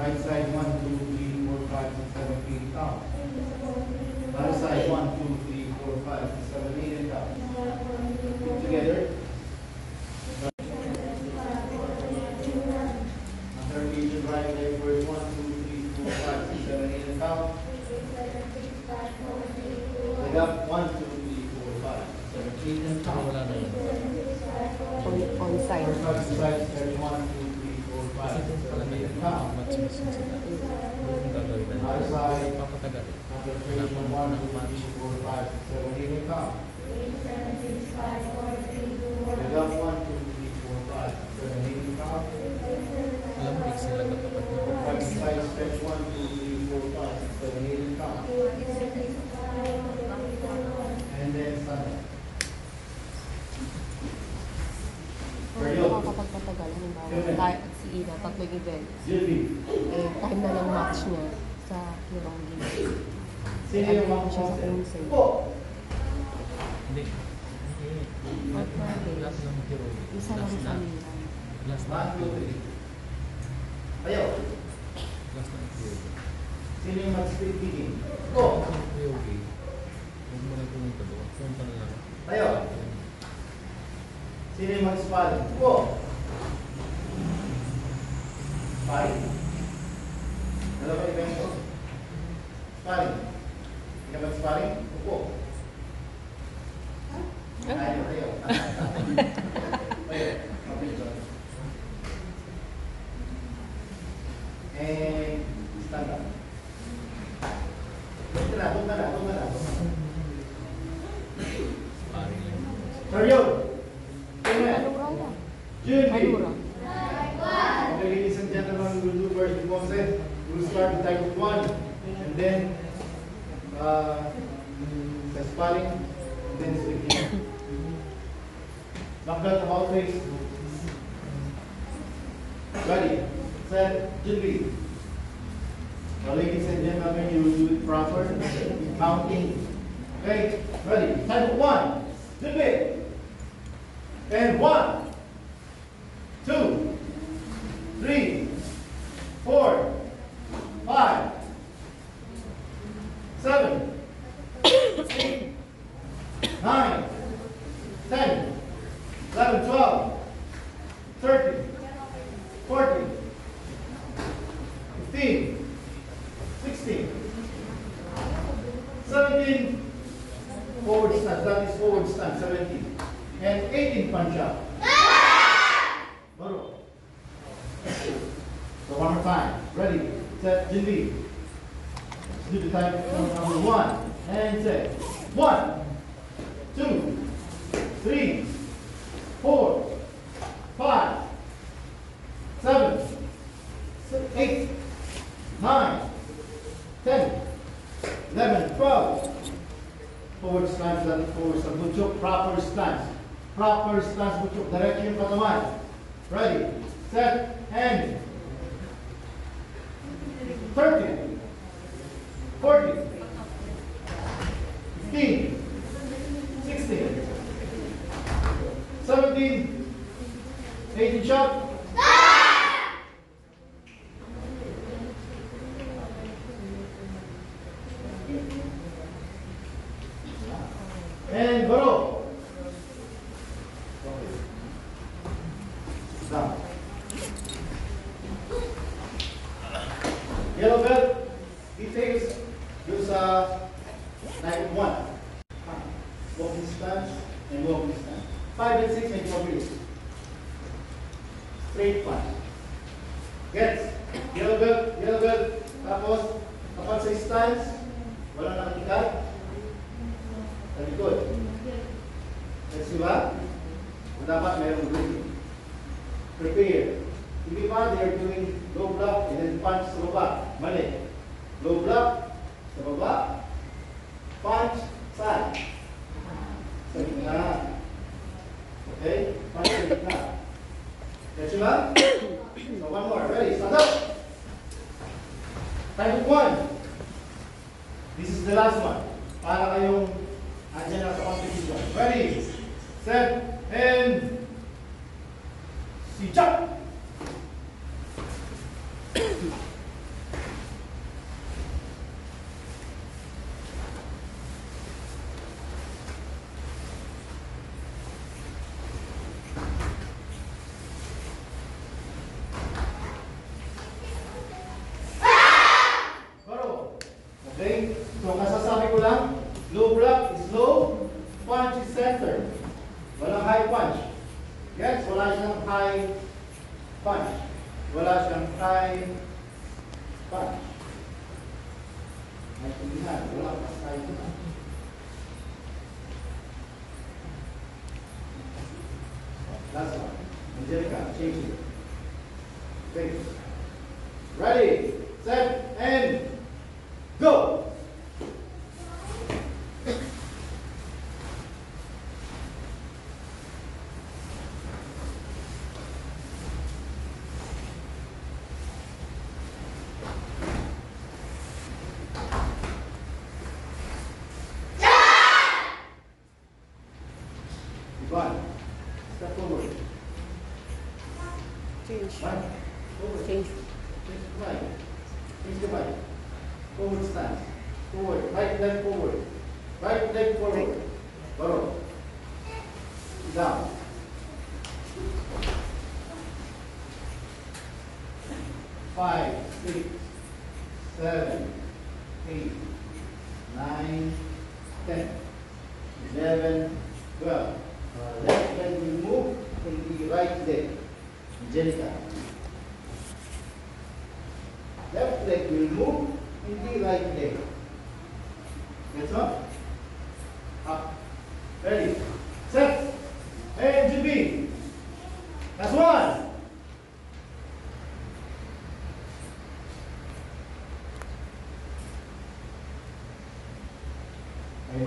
right side one, two, three, four, five, six, seven, eight, oh. Eh, estándar. La toma, la toma, la toma. standing. 30, 40, 15, 16, 17, 18 shot, Okay? So, kasasabi ko lang,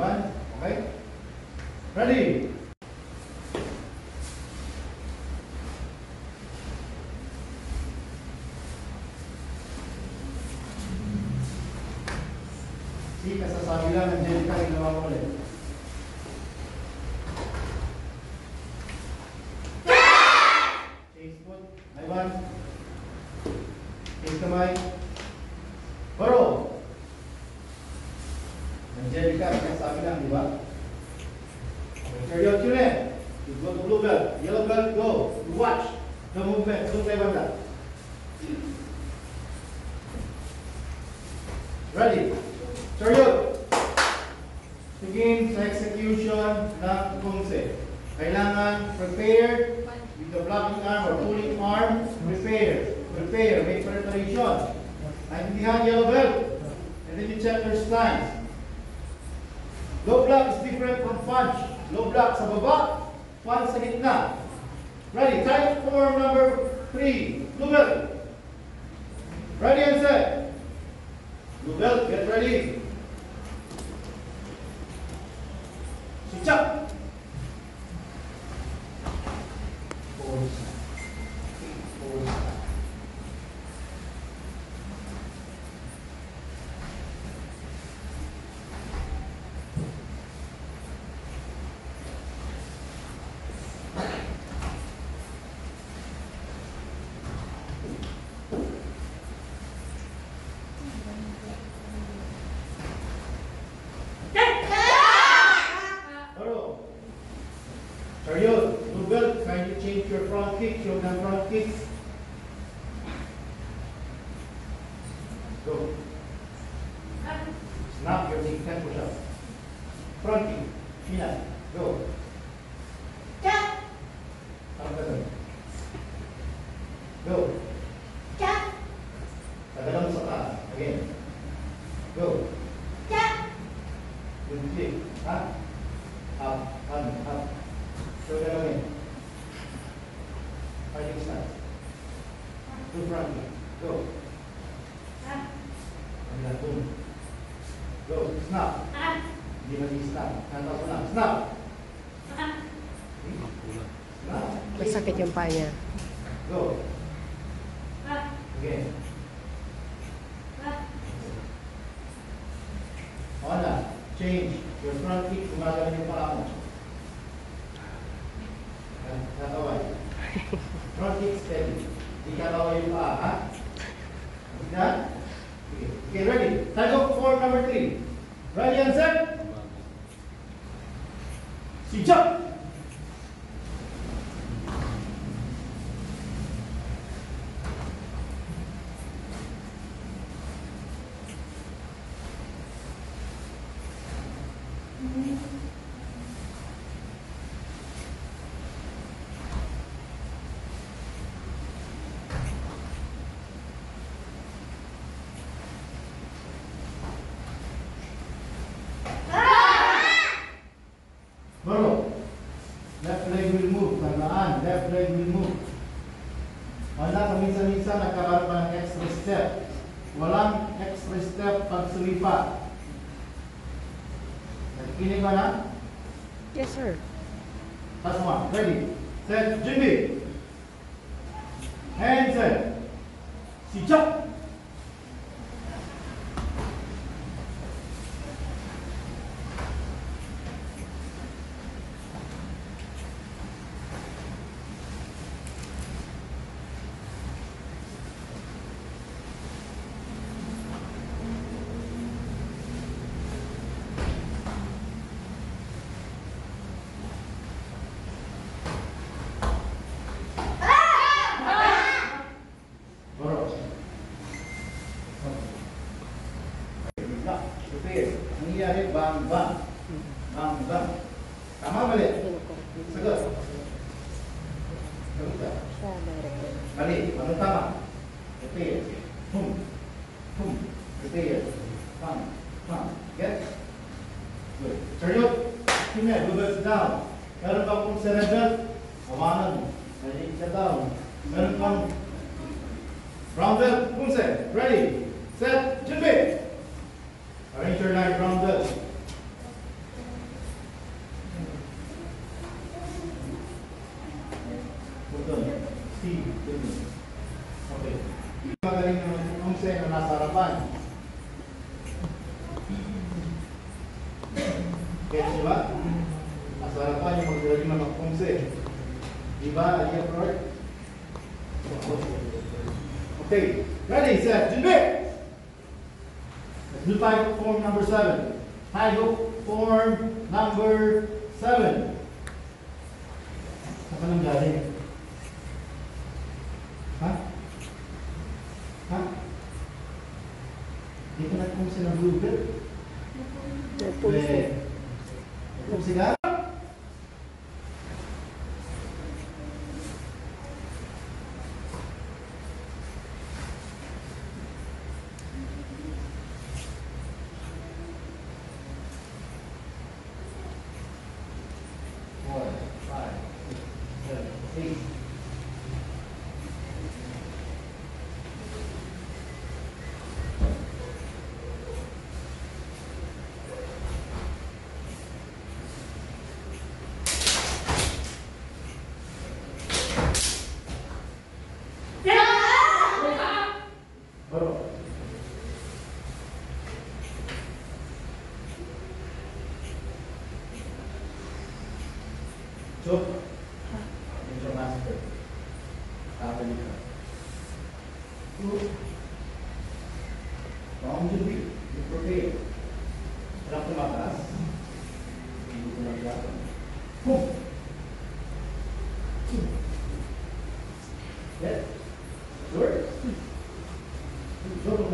one, right? Ready? sakit yung paa niya. Yes, sir. That's one. Ready, set, Jimmy. magaling naman ang sena nasa harapan. Kaya di ba? Nasa harapan yung magaling naman ang. Di ba? Alia Lord? Okay. Ready, set, debate! Let's do five, form number seven. Os outros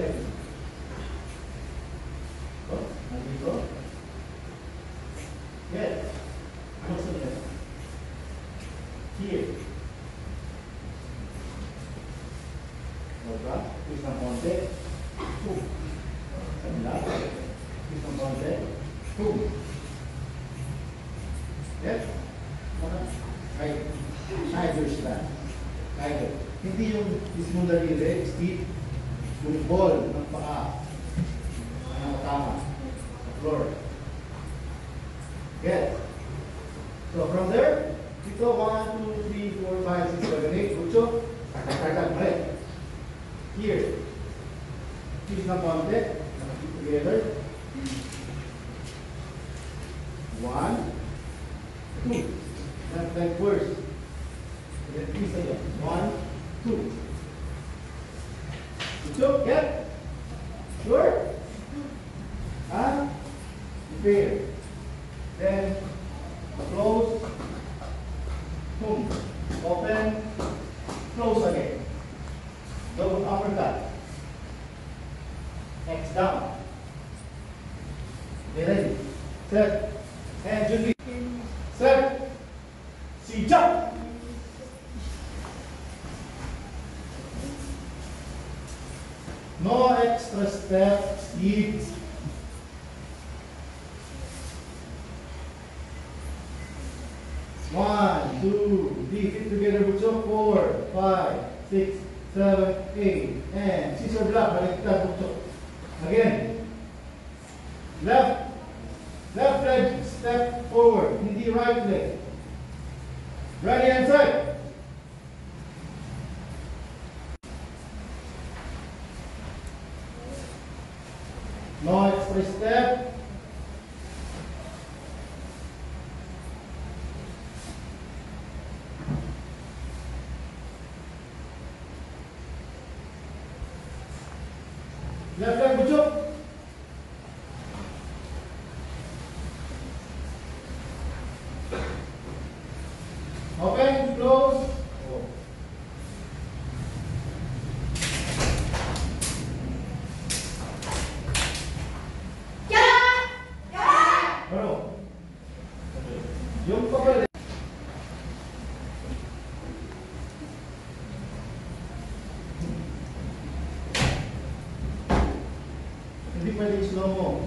A, and scissor block, baliktad bukto. Again, left, left leg, step forward, hindi right leg. Right hand side. No extra step. no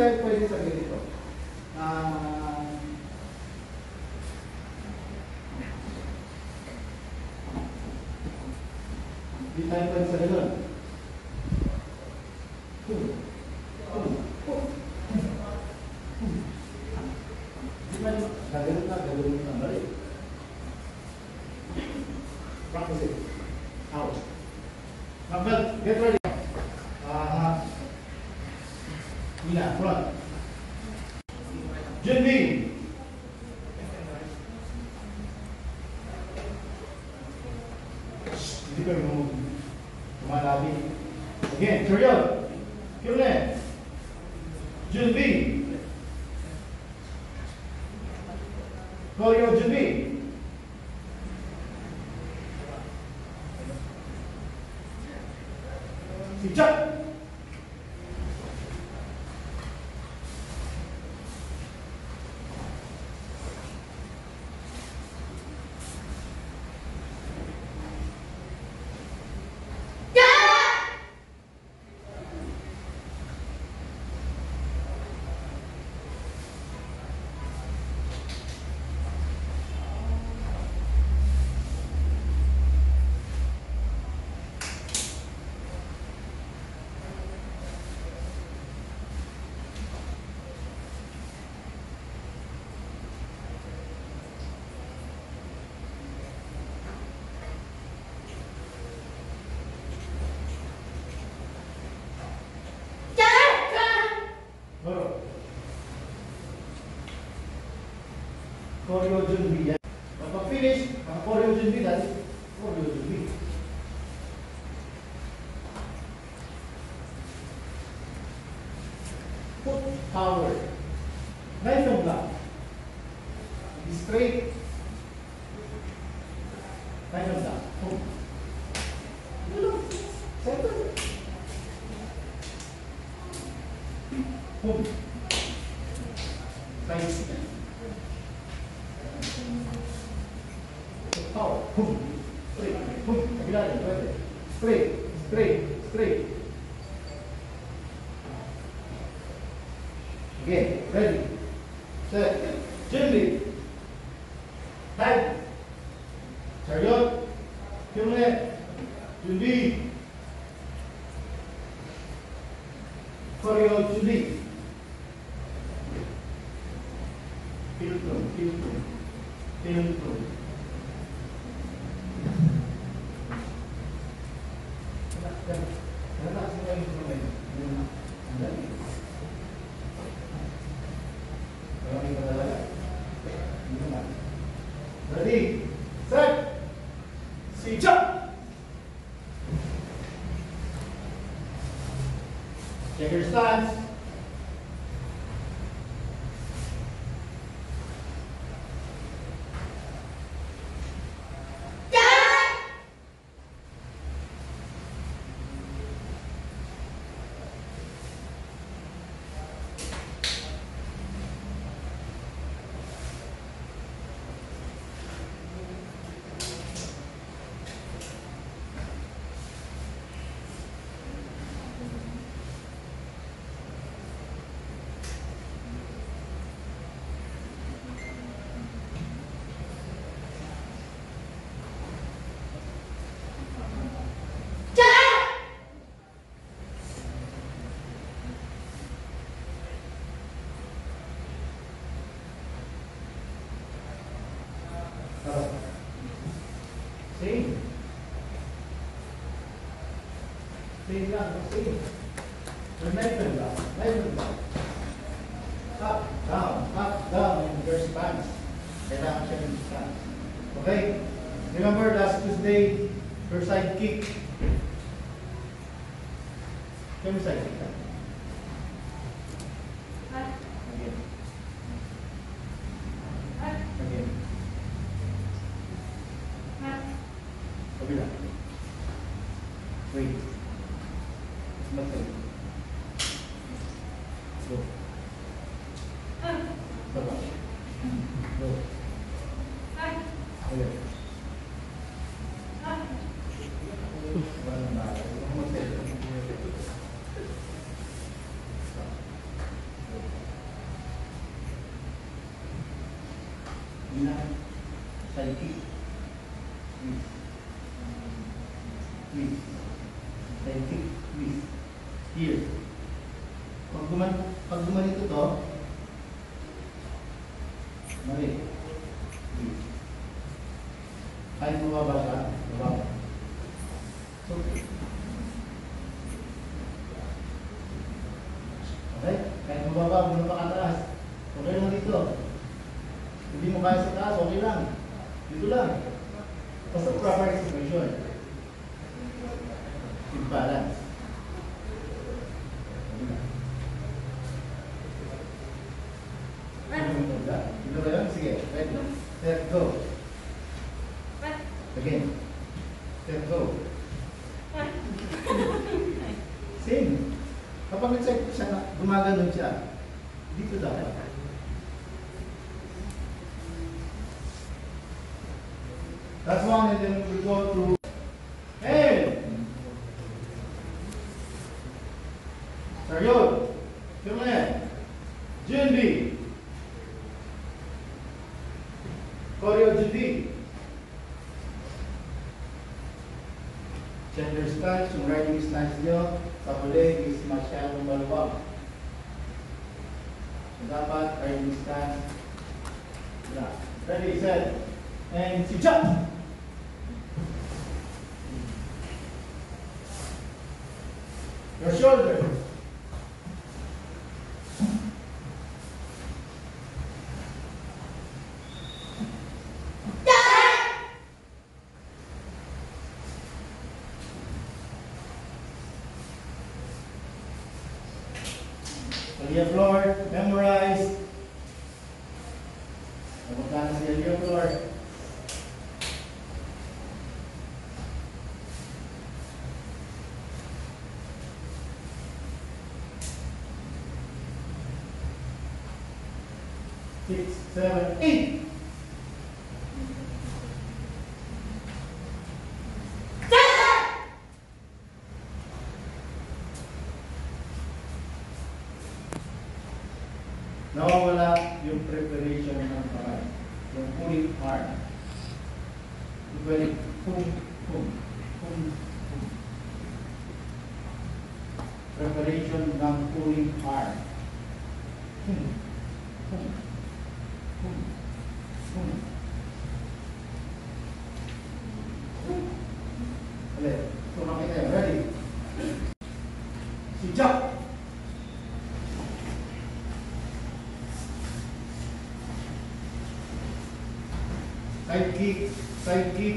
tayo pwede sa ganito. Uh, hindi tayo pwede sa finish for region B, that is for. Foot power. Knife and block. Straight Five. Remember tayong mga bata, diba? So, okay? Kahit mababa, muna pa kataas. Okay lang dito. Hindi mo kaya sa taas, okay lang. Dito lang. Basta proper expression. six, seven, eight. Nawawala yung preparation ng kamay. Yung pulling part, Ibalik. Kung geek, side geek,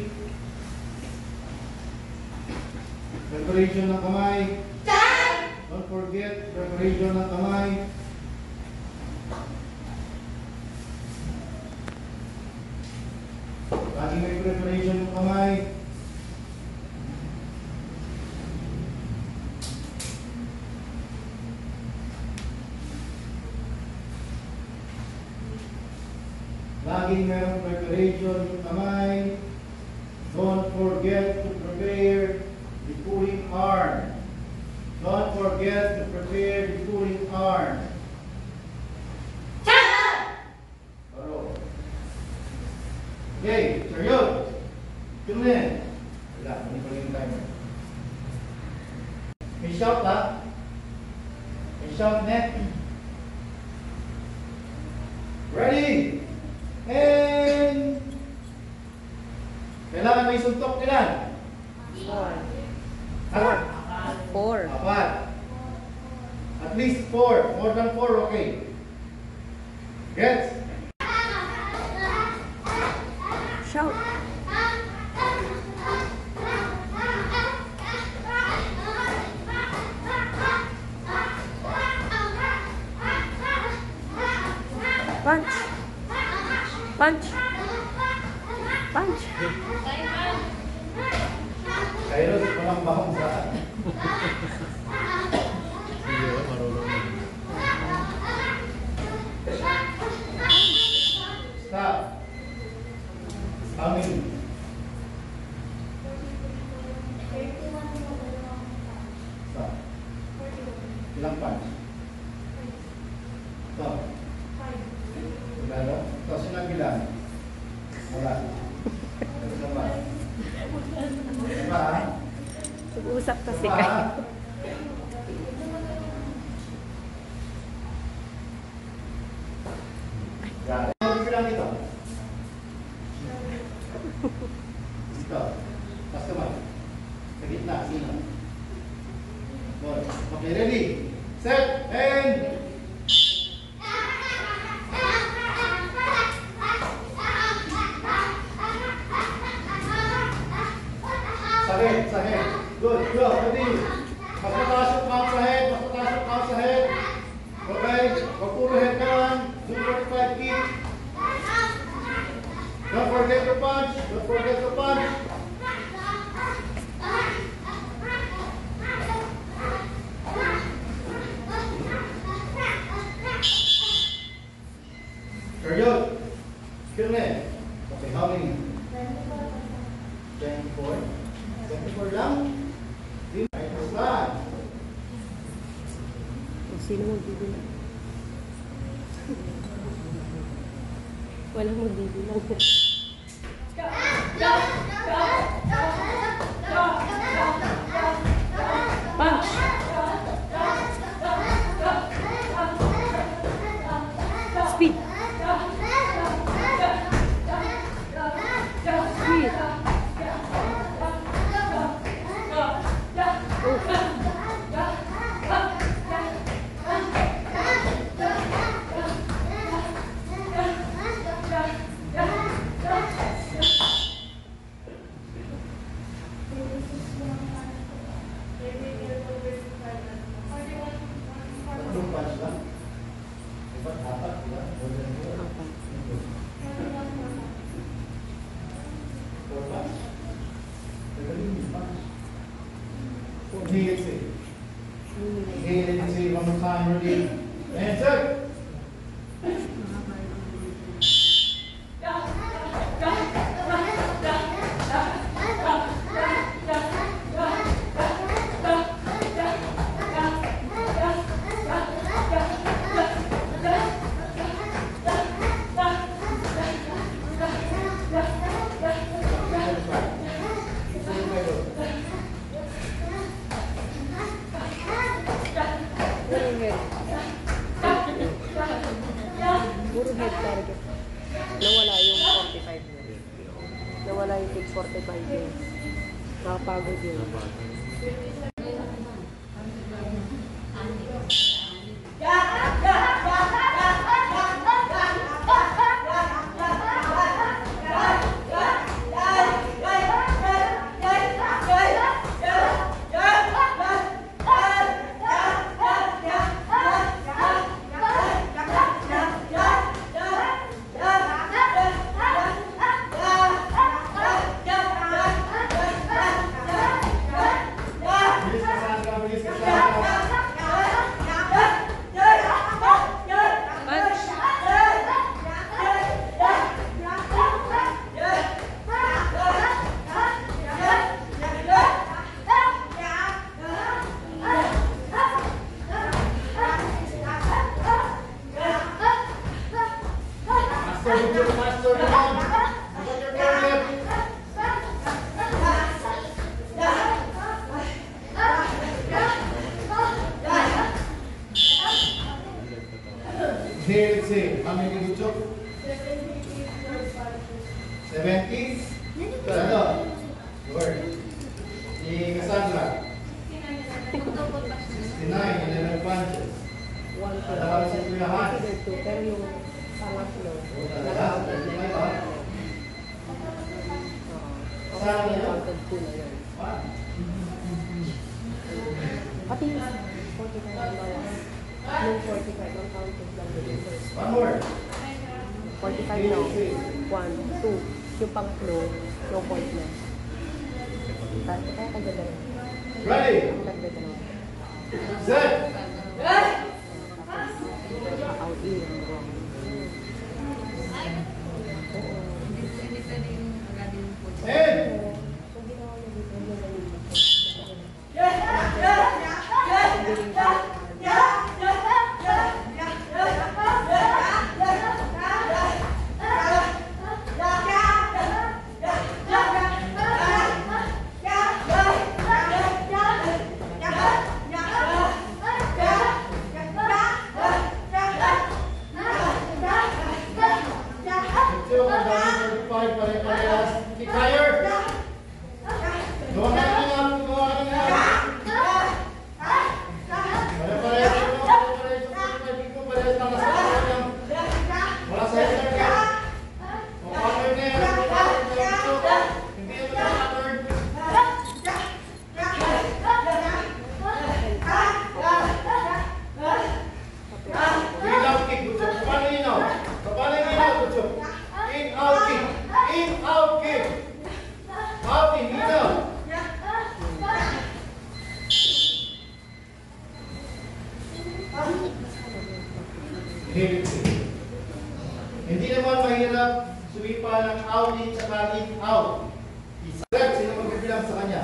Ready? And... Kailangan may suntok ilan? Four. Four. Four. Apat. At least four. More than four, okay. Get. Shout. Punch. Punch. Kairos, walang bahong sa forget ito, pero yung pangatlo, nag-outed na yung pangatlo. Oo. Pati yung 45. Yung 45 ang counted lang. One more. 45 na. 1, 2. Yung pangatlo, no point na. Kaya kaganda. Ready? Set! agency. Hindi naman mahirap sumipa ng audit at audit out. Isa. Sino magbibilang sa kanya?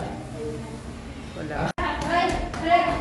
Wala. Right, right.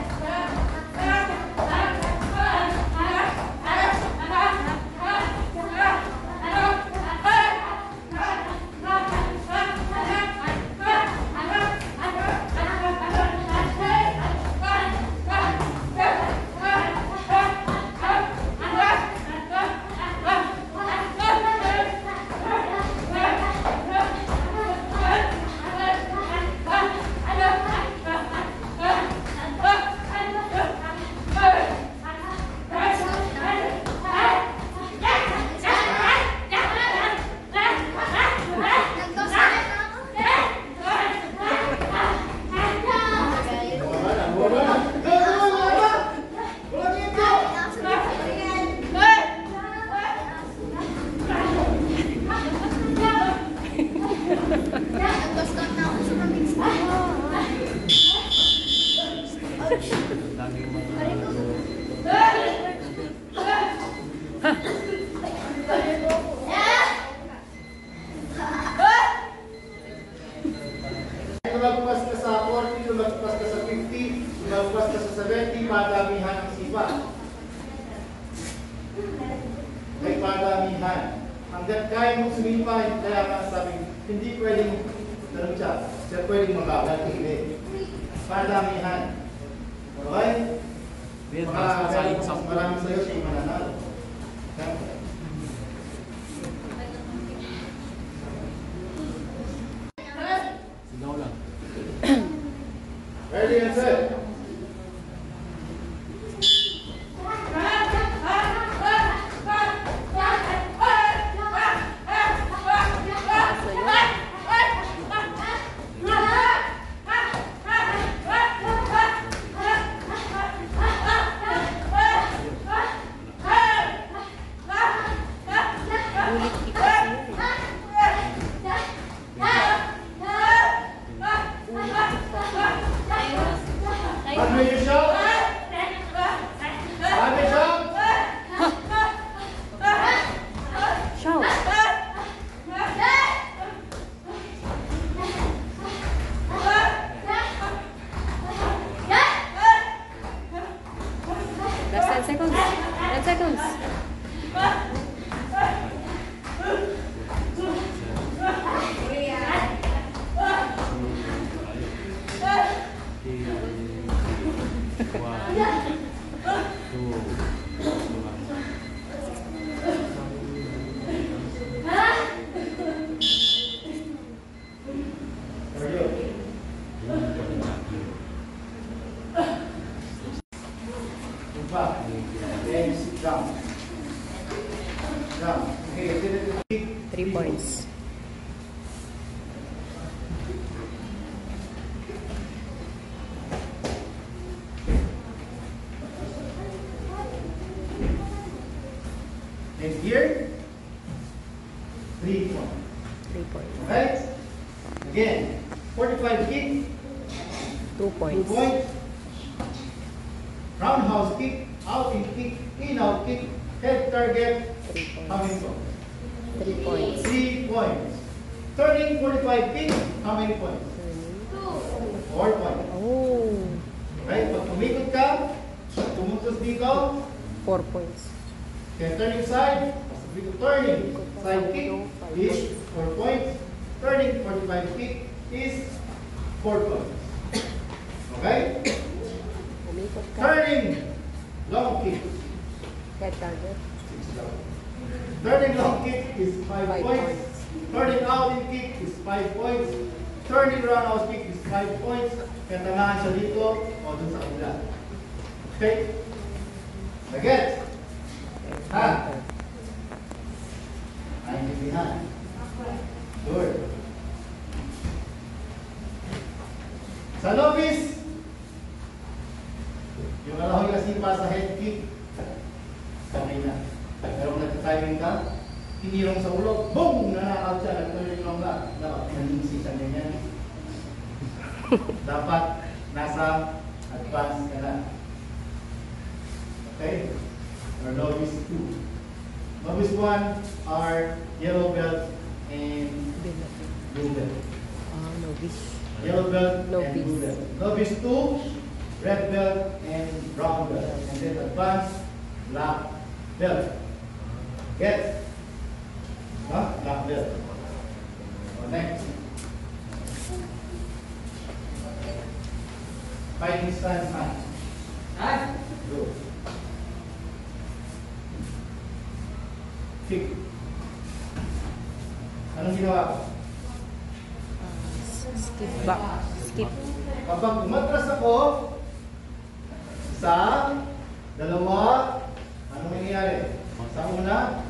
And here, three points. 3 points. Right? Again, 45 kick, 2 two points. points. Roundhouse kick, out in kick, in out kick, head target, 3 points. how many points? 3 points. Three points. Turning 45 kick, how many points? 2. Four points. Oh, Right? Pag tumikot ka, tumutos dito, 4 points. Kaya turning side, turning side kick is 4 points. Turning 45 kick is 4 points. Okay? Turning long kick. Turning long kick is 5 Five points. points. Turning out in kick is 5 points. Turning roundhouse kick is 5 points. Kaya tanahan siya dito o dun sa kabila. Okay? Again. Ha? Naintindihan. Good. Sa novice, yung alahoy kasi pa sa head kick, okay. Pero kung ka, hinirong sa ulo, boom! Nanakaw siya, nag-turning long lang. Dapat naningsi siya ganyan. Dapat nasa advance ka na. Okay? Or novice 2. Novice 1 are yellow belt and blue belt. Ah, novice. Yellow belt and blue belt. Novice 2, red belt and brown belt. And then advanced black belt. Get? Huh? Black belt. O, next. Fighting stance match. Go. Kick. Anong ginawa ko? Skip back. Skip. Kapag umatras ako, sa dalawa, anong nangyayari? Sa una,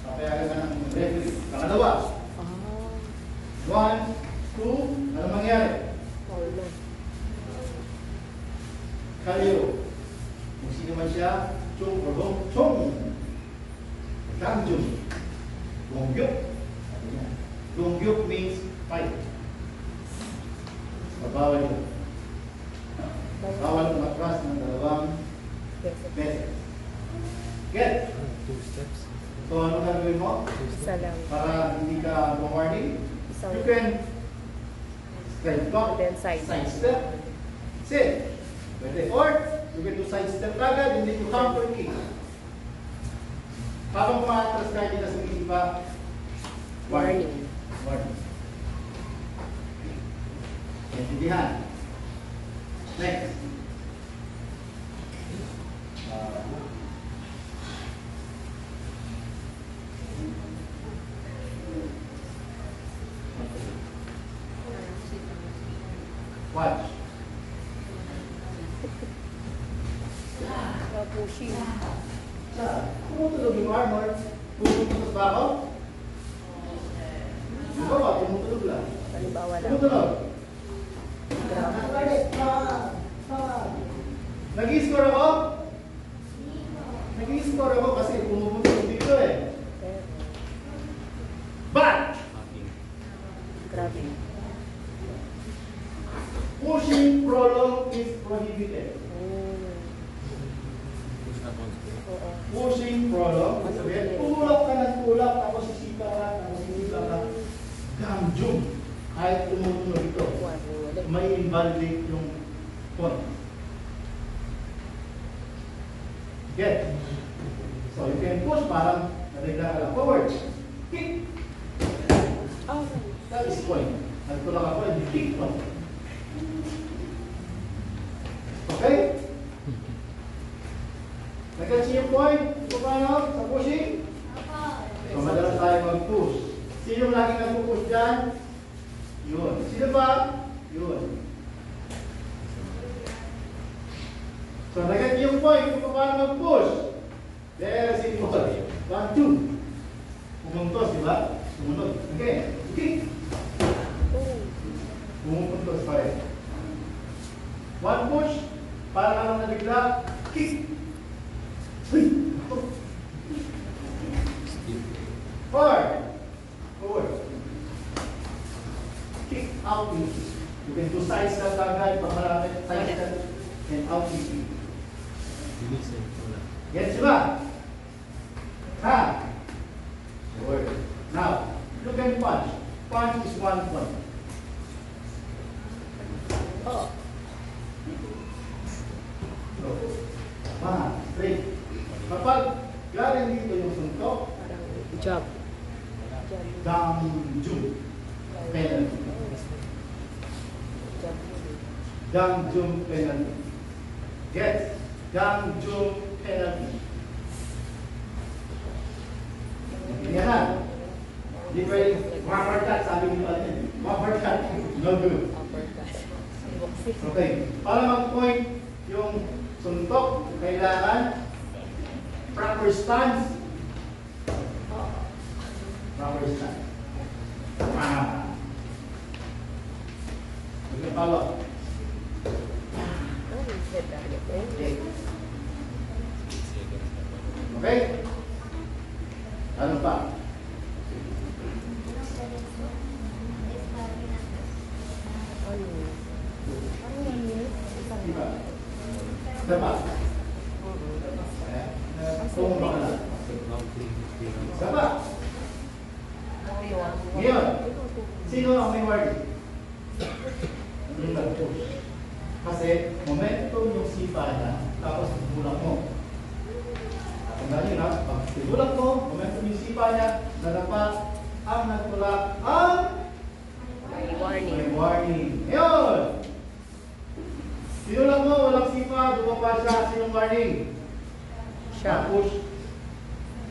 papayagan ka ng referee. Pangalawa, Ah, one, two, anong mangyayari? Kayo. Kung sino man siya, chung or chung. Gangjung. Gongyok. Gongyok means fight. Mabawal yun. Bawal umatras ng dalawang beses. Get? Two steps. So ano gagawin mo? Isa lang. Para hindi ka Isang you can straight block, Then side. side step, sit. Pwede. Or, you can do side step agad, hindi to counter kick. Habang umatras tayo dito sa pak, warning. Warning. Naintindihan? Next. Uh, yung armor, pumutunog ba ako? Halimbawa, tumutunog lang. Halimbawa lang. Tumutunog. Nag-i-score ako? Nag-i-score ako kasi pumupunta Have. Good. Now, look at punch. Punch is one point. Oh. So, mga, three. Kapag galing dito yung suntok, Job. jump, Penalty. jump penalty.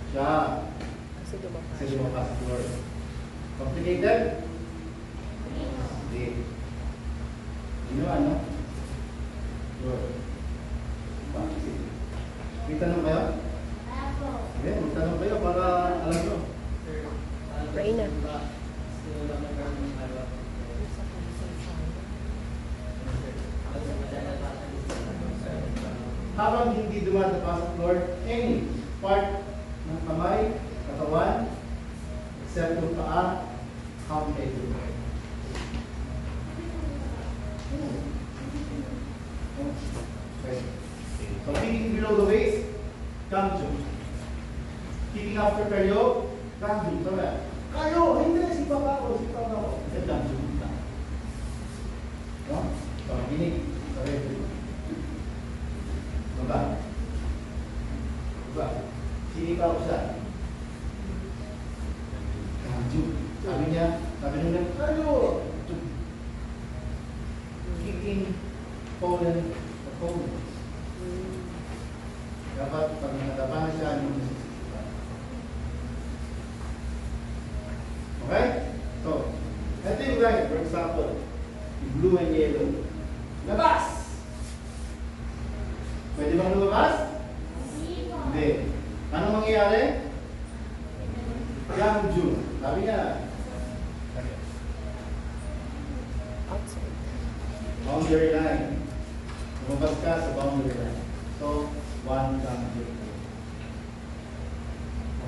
Siya. Kasi lumakas. Lord. Complicated? Hindi. Ginawa, no?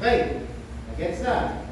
faith. Against that,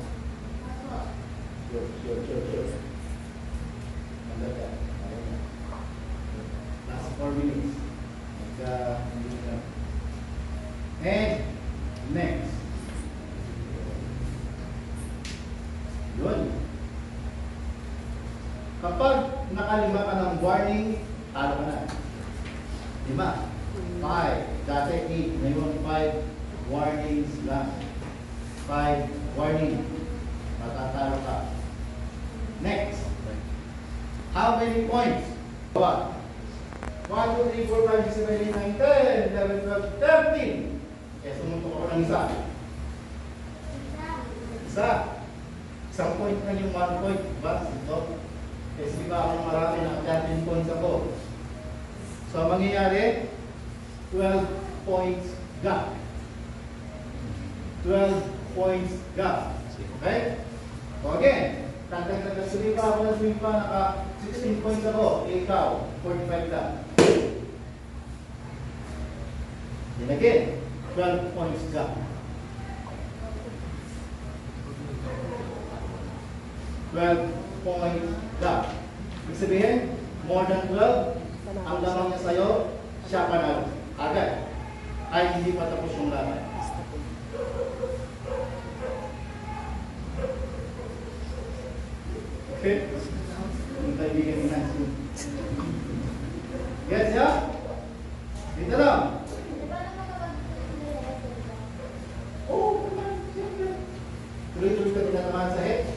Tuloy-tuloy ka tinatamaan sa head.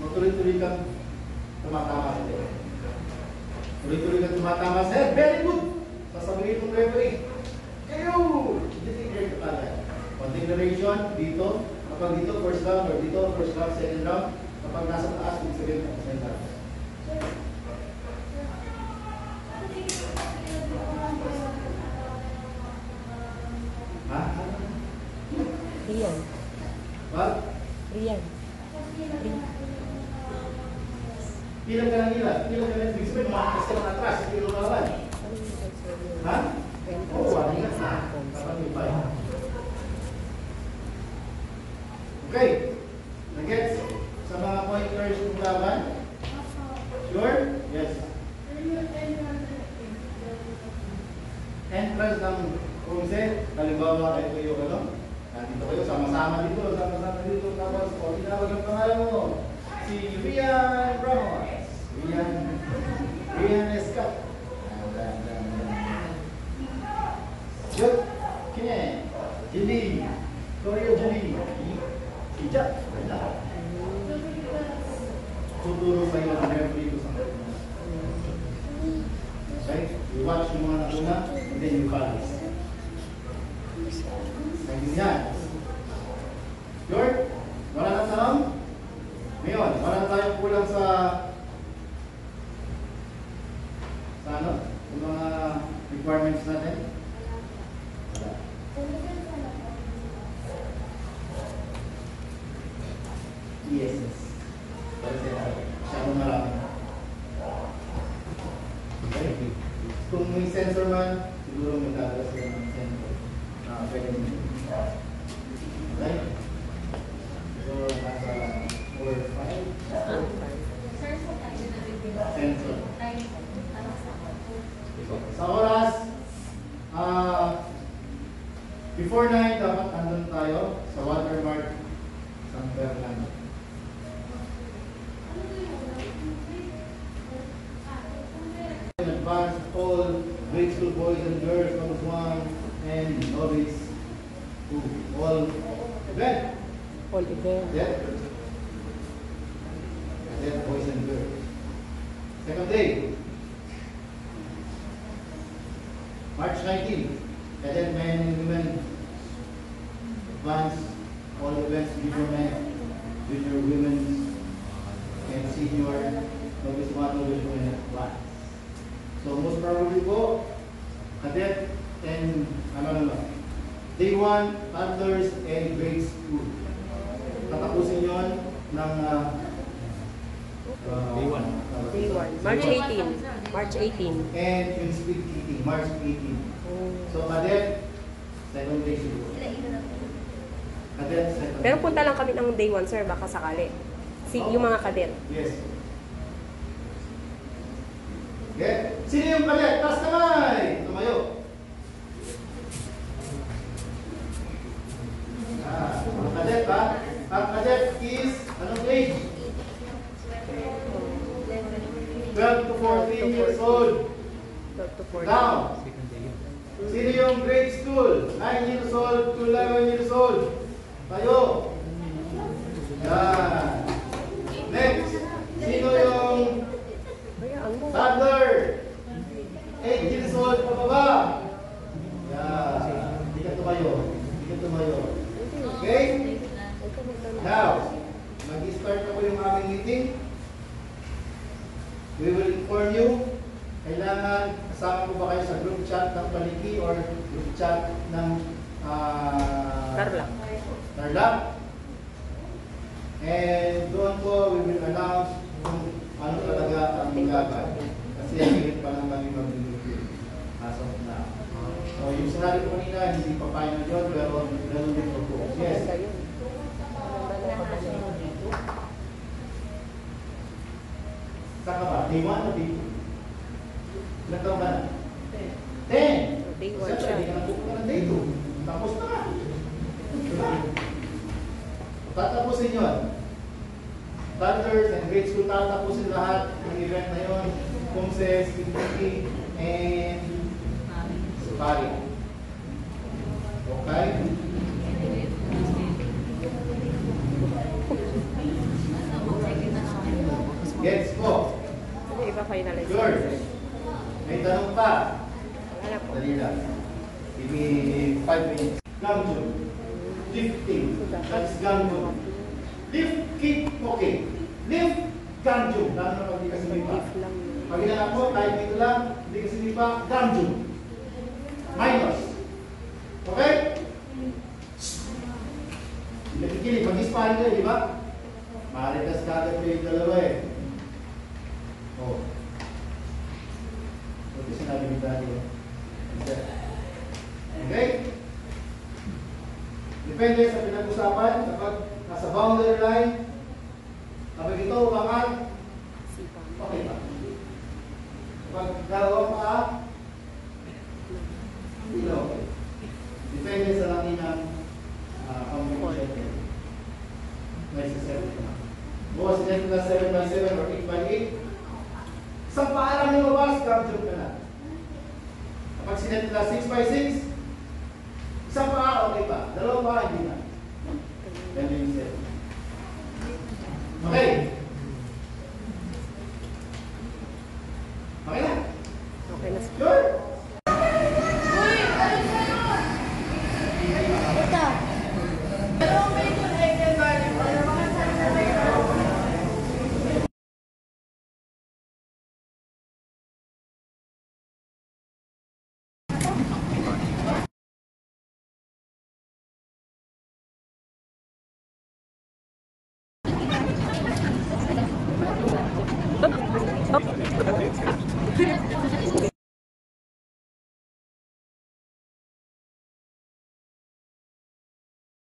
O tuloy-tuloy kang tumatama sa head. Tuloy-tuloy kang tumatama sa head. Very good! Sasabihin ng referee. Kayo! Disintegrate ka pala. Continuation, dito. Kapag dito, first round, or dito, first round, second round, ESS. Para sa siya ang marami. Okay? Kung may sensor man, siguro may tatapos ng sensor. Uh, pwede mo day 1, sir, baka sakali. Si, yung mga kadet. Yes. Okay? Sino yung kadet? Taas kamay! Tumayo. Ah, ang kadet ha? Ang kadet is, anong age? 12 to 14 years old. 12 to 14. Now, sino yung grade school? 9 years old to 11 years old. Tayo. Yan. Next. Sino yung. Toddler! 8 years old pababa. Yeah. Hindi ka tumayo. Hindi ka tumayo. Okay? Now, mag-start na po yung aming meeting. We will inform you. Kailangan kasama po ba kayo sa group chat ng Paliki or group chat ng uh, Tarlac. Tarlac. And doon po, we will announce kung ano talaga ang laban. Kasi higit pa lang kami mag-review as of now. So, yung sinabi ko kanina, hindi pa final yun, pero ganun din po po. Yes. Maganda yun. Maganda na paganda. Saan ka ba? Day 1 o day 2? Ilan taon ka na? 10. Day one Siyempre, siya. hindi ka na ng day 2. Tapos na nga. Tatapusin yun. Toddlers and grade school tatapusin lahat ng event na yun. Kumses, Pintuki, and Safari. Okay? Gets po. Ano iba finalize? May tanong pa. Wala po. Dali lang. Give me 5 minutes. Gamjun. Lifting. That's Gamjun. Lift, kick, okay. Lift, Gamjun. Lalo na pag di kasi may pa. Gift lang. Pag inanap mo, kahit dito lang, hindi kasi may pa, Gamjun. Minus. Okay? Nakikinig, mag-ispahan kayo, di ba? Maritas ka agad kayo yung dalawa eh. Oh. Ito sinabi ni Daddy. eh. Okay? Depende sa pinag-usapan, kapag nasa boundary line, kapag ito umangat, okay pa. Kapag dalawang paa, hindi na okay. Depende sa laki ng uh, communication. May sa 7 na. Na 7 by 7 or 8 by 8. Isang paa lang yung mabas, capture ka na. Kapag sinend na 6 by 6, isang paa, okay pa. Dalawang paa, hindi na. Galing Okay. Okay na. Okay na. Good.